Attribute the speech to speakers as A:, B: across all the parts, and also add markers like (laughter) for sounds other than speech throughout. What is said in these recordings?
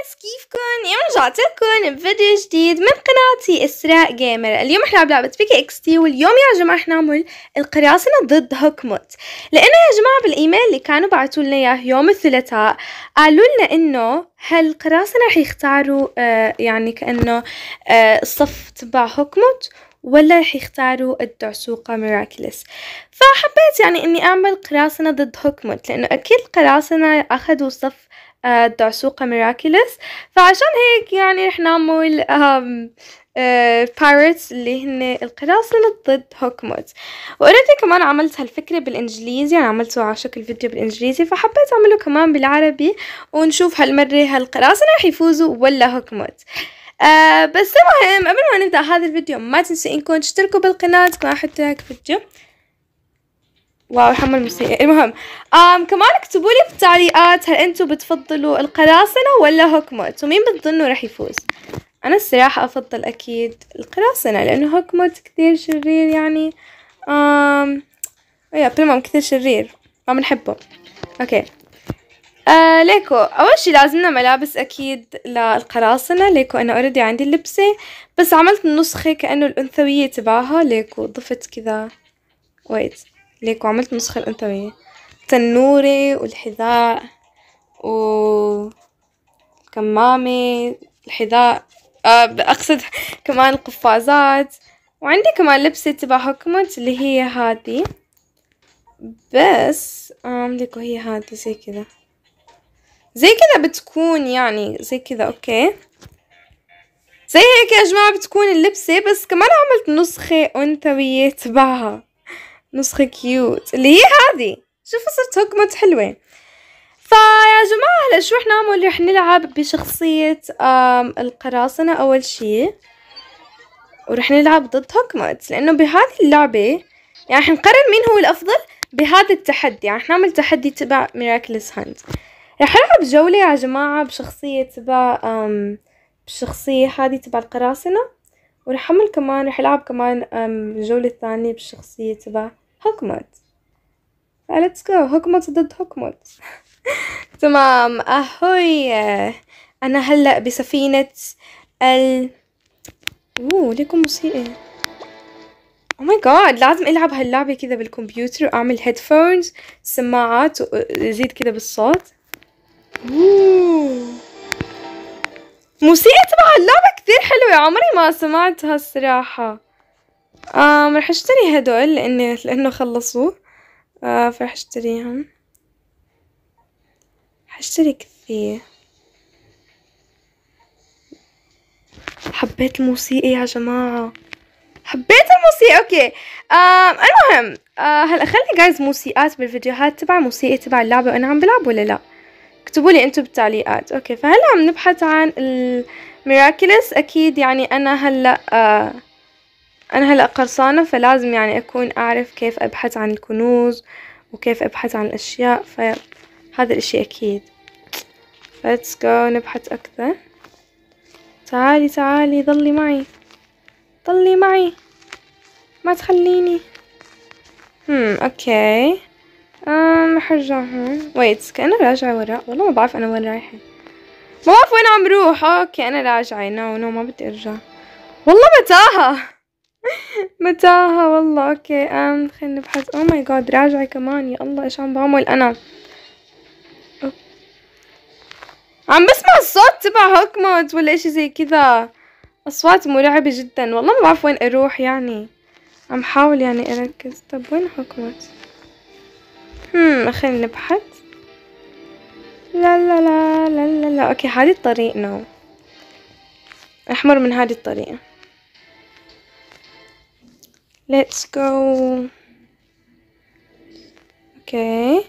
A: guys كيفكن اليوم رجعت لكم بفيديو جديد من قناتي اسراء Gamer اليوم إحنا بلعبة PK XD واليوم يا جماعة إحنا نعمل القراصنة ضد Hawk Moth. لأنه يا جماعة بالإيميل اللي كانوا بعتوا لنا إياه يوم الثلاثاء قالوا لنا إنه هالقراصنة رح يختاروا آه يعني كأنه آه الصف تبع Hawk Moth ولا رح يختاروا الدعسوقة Miraculous. فحبيت يعني إني أعمل قراصنة ضد Hawk Moth لأنه أكيد القراصنة أخذوا صف الدعسوقة Miraculous فعشان هيك يعني رح نعمل pirates اللي هن القراصنة ضد Hawk Moth و already كمان عملت هالفكرة بالإنجليزي يعني عملته على شكل فيديو بالإنجليزي فحبيت أعمله كمان بالعربي ونشوف هالمرة هالقراصنة رح يفوزوا ولا Hawk Moth آه بس المهم قبل ما نبدأ هذا الفيديو ما تنسوا إنكم تشتركوا بالقناة كمان أحط لك فيديو wow حمل موسيقى. المهم آم كمان اكتبوا لي في التعليقات هل أنتم بتفضلوا القراصنة ولا Hawk Moth ومين بتظنوا رح يفوز؟ أنا الصراحة أفضل أكيد القراصنة لأنه Hawk Moth كثير شرير يعني. آم يا بالمهم كثير شرير ما بنحبه. okay. آه ليكو أول شي لازمنا ملابس أكيد للقراصنة. ليكو أنا already عندي اللبسة بس عملت النسخة كأنه الأنثوية تبعها. ليكو ضفت كذا. wait ليكو عملت نسخة الأنثوية. تنوري والحذاء و كمامة الحذاء آه أقصد (laughs) كمان القفازات. وعندي كمان لبسة تبع هوكموت اللي هي هادي. بس ليكو هي هادي زي كذا. زي كذا بتكون يعني زي كذا okay. زي هيك يا جماعة بتكون اللبسة. بس كمان عملت نسخة أنثوية تبعها نسخة cute اللي هي هذه. شوفوا صرت هوكموت حلوة فيا جماعة هلا شو رح نعمل رح نلعب بشخصية القراصنة أول شي. ورح نلعب ضد هوكموت لأنه بهذه اللعبة يعني رح نقرر مين هو الأفضل بهذا التحدي. يعني رح نعمل تحدي تبع Miraculous Hunt رح نلعب جولة يا جماعة بشخصية تبع بالشخصية هذه تبع القراصنة. ورح أعمل كمان رح ألعب كمان الجولة الثانية بالشخصية تبع هوكموت ف let's go هوكموت ضد هوكموت (laughs) تمام. ahoy. أنا هلأ بسفينة ال oh ليكم موسيقى. oh my God لازم ألعب هاللعبة كذا بالكمبيوتر واعمل headphones سماعات وازيد كذا بالصوت. oh. موسيقى تبع اللعبة كثير حلوة عمري ما سمعتها الصراحة. آم رح اشتري هدول لإني لإنه خلصوا. آه فرح اشتريهم. حاشتري كثير. حبيت الموسيقى يا جماعة. حبيت الموسيقى أوكي. آم المهم آه هلا خلي جايز موسيقات بالفيديوهات تبع موسيقى تبع اللعبة وأنا عم بلعب ولا لا؟ اكتبوا لي أنتم بالتعليقات. أوكي فهلا عم نبحث عن الميراكلس أكيد يعني أنا هلا آه أنا هلأ قرصانة فلازم يعني أكون أعرف كيف أبحث عن الكنوز وكيف أبحث عن الأشياء فهذا الإشي أكيد. Let's go نبحث أكثر. تعالي تعالي ضلي معي. ضلي معي. ما تخليني. هم okay. um حرجع هون. wait كأنا راجعة وراء. والله ما بعرف أنا وين رايحة. ما بعرف وين عم روح. okay أنا راجعة. no no ما بدي أرجع. والله متاهة (laughs) متاهة والله. okay um خلينا نبحث. oh my God راجعة كمان. يا الله إيش عم بعمل أنا؟ عم بسمع الصوت تبع هوكموت ولا إشي زي كذا. أصوات مرعبة جدا. والله ما بعرف وين أروح يعني. عم حاول يعني أركز. طب وين هوكموت هم خلينا نبحث. لا لا لا لا لا لا. okay هذه الطريق no حمر من هذه الطريقة. Let's go. okay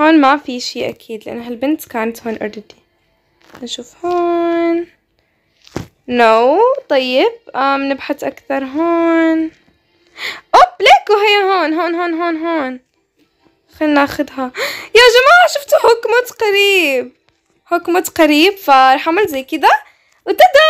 A: هون ما في شي أكيد لأن هالبنت كانت هون already. نشوف هون. no no. طيب um, نبحث أكثر هون. أوب ليكو هي هون. هون هون هون هون. خلنا ناخدها. يا جماعة شفتوا هوكموت قريب. هوكموت قريب فرح أعمل زي كذا. وتدا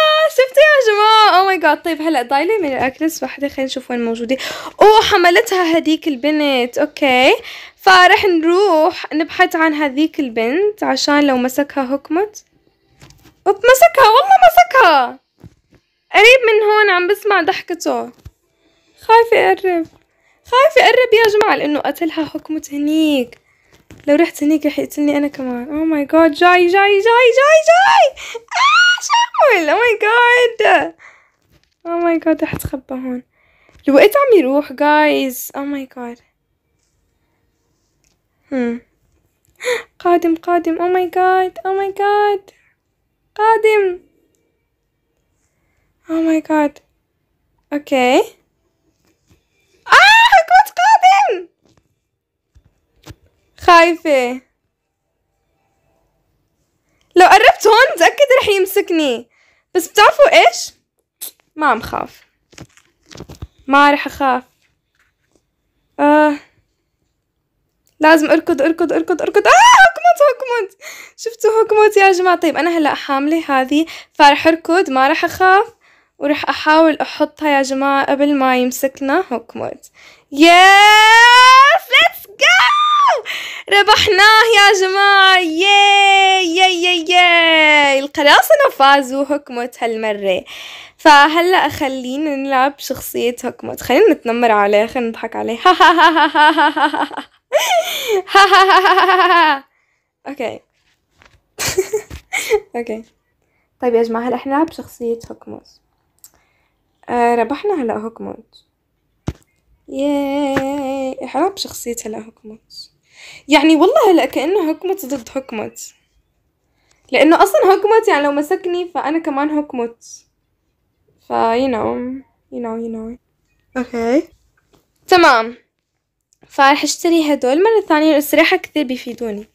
A: شفتوا يا جماعة؟ oh my God طيب هلا ضايلة Miraculous. واحدة خلينا نشوف وين موجودة. oh حملتها هديك البنت. okay. فرح نروح نبحث عن هذيك البنت عشان لو مسكها هوكموت أوب مسكها. والله مسكها. قريب من هون عم بسمع ضحكته. خايفة أقرب. خايفة أقرب يا جماعة لأنه قتلها هوكموت هنيك. لو رحت هنيك رح يقتلني أنا كمان. oh my God جاي جاي جاي جاي جاي. آه! شو اعمل oh my God oh my God رح اتخبى هون. الوقت عم يروح guys oh my God قادم قادم. oh my God oh my God قادم. oh my God okay آه كنت قادم. خايفة. لو قربت هون متأكدة رح يمسكني. بس بتعرفوا إيش؟ ما عم خاف. ما رح أخاف. آه. لازم أركض أركض أركض أركض. آه هوكموت هوكموت شفتوا هوكموت يا جماعة؟ طيب أنا هلأ حاملة هذه فرح أركض ما رح أخاف. ورح أحاول أحطها يا جماعة قبل ما يمسكنا. هوكموت yes let's go (laughs) ربحناه يا جماعة. yay yay yay yay. القراصنة فازوا هوكموت هالمرة. فهلأ خلينا نلعب شخصية هوكموت خلينا نتنمر عليه خلينا نضحك عليه (laughs) okay. (laughs) okay. طيب يا جماعة هلأ إحنا نلعب شخصية هوكموت آه ربحنا هلأ هوكموت yay. حلعب بشخصية هلأ هوكموت يعني والله هلا كأنه هوكموت ضد هوكموت لأنه أصلا هوكموت يعني لو مسكني فأنا كمان هوكموت فا you know you know you know. okay. تمام. فرح أشتري هدول مرة ثانية الصراحة كثير بيفيدوني.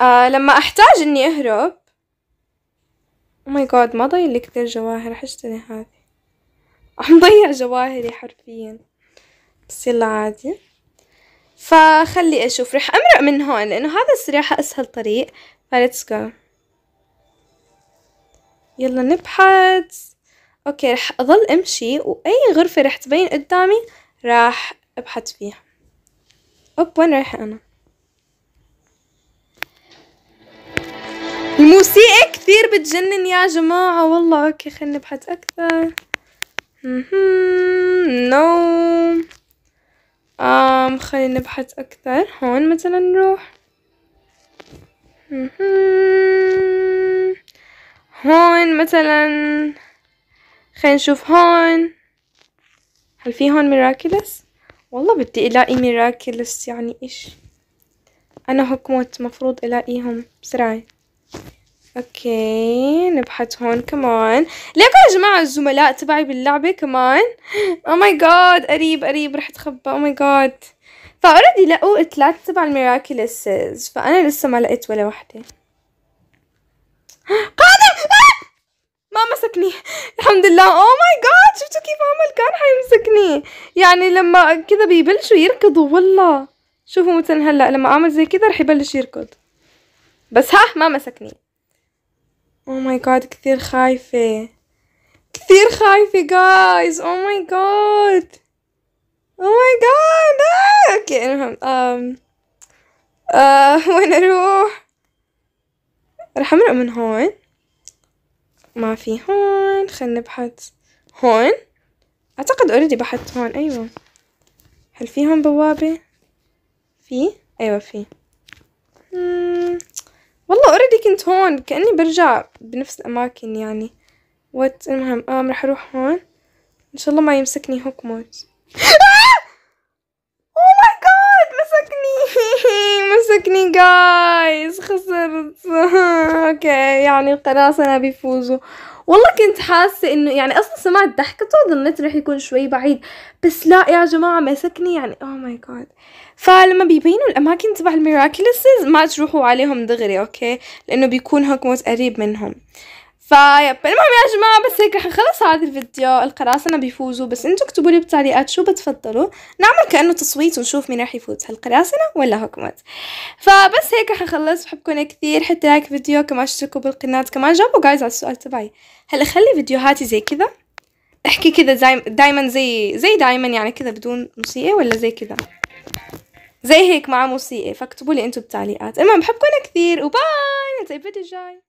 A: آه لما أحتاج إني أهرب. oh my God ما ضايل لي كثير جواهر رح أشتري هذه. (laughs) عم ضيع جواهري حرفيا. بس يلا عادي. فخلي أشوف رح أمرق من هون لأنه هذا الصراحة أسهل طريق. ف let's go يلا نبحث. okay رح اضل أمشي وأي غرفة رح تبين قدامي راح أبحث فيها. أوب وين رايحة أنا؟ الموسيقى كثير بتجنن يا جماعة. والله okay خلينا نبحث أكثر. no um خلينا نبحث أكثر. هون مثلا نروح. هون مثلا. خلينا نشوف هون. هل في هون miraculous والله بدي ألاقي miraculous يعني إيش؟ أنا Hawk Moth مفروض ألاقيهم بسرعة. okay نبحث هون كمان ليكوا يا جماعة الزملاء تبعي باللعبة كمان oh my God قريب قريب رح اتخبى oh my God ف already لقوا ثلاث تبع ال miraculouses فأنا لسه ما لقيت ولا وحدة. (gasps) قادم ما مسكني. الحمد لله. oh my God شفتوا كيف عمل؟ كان حيمسكني. يعني لما كذا بيبلشوا يركضوا والله. شوفوا مثلا هلأ لما أعمل زي كذا رح يبلش يركض. بس ها ما مسكني. oh my God كثير خايفة. كثير خايفة guys oh my God oh my God okay المهم uh, (laughs) وين أروح؟ رح أمرق من هون. ما في هون. خلينا نبحث هون. أعتقد already بحثت هون. أيوه. هل في هون بوابة؟ في؟ أيوه في. والله already كنت هون كأني برجع بنفس الأماكن يعني. what المهم um رح أروح هون. إن شاء الله ما يمسكني Hawk Moth. oh my God مسكني! (laughs) مسكني guys خسرت. (laughs) okay يعني القراصنة بيفوزوا. والله كنت حاسة إنه يعني أصلا سمعت ضحكته ظنيت رح يكون شوي بعيد بس لا يا جماعة مسكني يعني oh my God فلما بيبينوا الأماكن تبع ال miraculouses ما تروحوا عليهم دغري okay لأنه بيكون Hawk Moth قريب منهم. فيب المهم يا جماعة بس هيك رح نخلص هذا الفيديو. القراصنة بيفوزوا بس أنتوا اكتبوا لي بالتعليقات شو بتفضلوا. نعمل كأنه تصويت ونشوف مين رح يفوز. هالقراصنة ولا هوكموت فبس هيك رح نخلص. بحبكم كثير. حتى لايك فيديو كمان اشتركوا بالقناة كمان جاوبوا جايز على السؤال تبعي. هل أخلي فيديوهاتي زي كذا؟ أحكي كذا دايما زي زي دايما يعني كذا بدون موسيقى ولا زي كذا؟ زي هيك مع موسيقى. فاكتبوا لي أنتم بالتعليقات المهم بحبكم كثير وباي نلتقي الفيديو الجاي